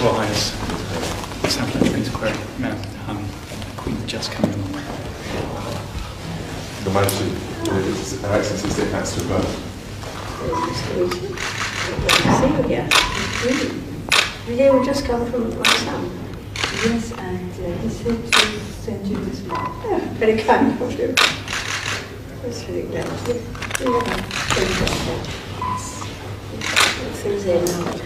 Royal Highness, Sam Fletcher, Queen's Query, Mount um, Queen just coming on the way. Your Majesty, Her Excellency State Councillor Burke. See you here. Really? You just come from my. Yes, and uh, he said to send you this one. Oh, very kind of you. That's really glad. You you never think of that. Things